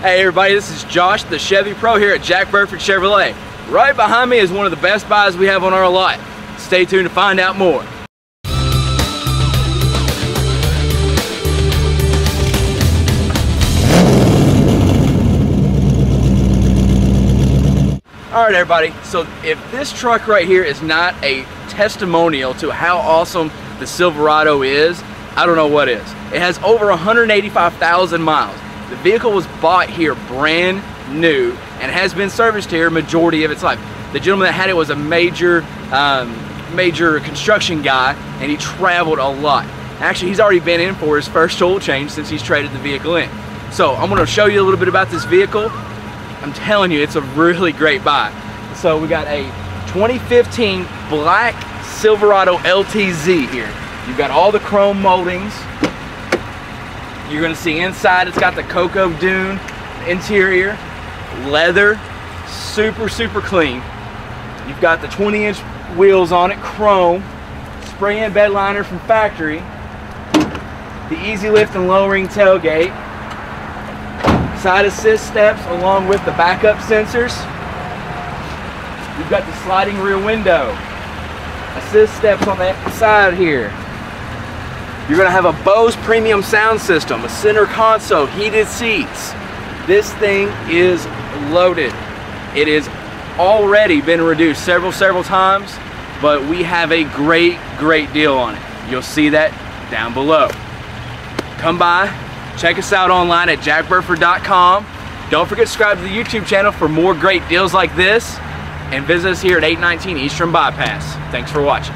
Hey everybody, this is Josh, the Chevy Pro here at Jack Burford Chevrolet. Right behind me is one of the best buys we have on our lot. Stay tuned to find out more. All right, everybody, so if this truck right here is not a testimonial to how awesome the Silverado is, I don't know what is. It has over 185,000 miles. The vehicle was bought here brand new and has been serviced here majority of its life. The gentleman that had it was a major, um, major construction guy and he traveled a lot. Actually, he's already been in for his first oil change since he's traded the vehicle in. So I'm gonna show you a little bit about this vehicle. I'm telling you, it's a really great buy. So we got a 2015 black Silverado LTZ here. You've got all the chrome moldings, you're gonna see inside, it's got the Cocoa Dune interior, leather, super, super clean. You've got the 20 inch wheels on it, chrome, spray in bed liner from factory, the easy lift and lowering tailgate, side assist steps along with the backup sensors. You've got the sliding rear window, assist steps on that side here. You're gonna have a Bose premium sound system, a center console, heated seats. This thing is loaded. It is already been reduced several, several times, but we have a great, great deal on it. You'll see that down below. Come by, check us out online at jackburford.com. Don't forget to subscribe to the YouTube channel for more great deals like this, and visit us here at 819 Eastern Bypass. Thanks for watching.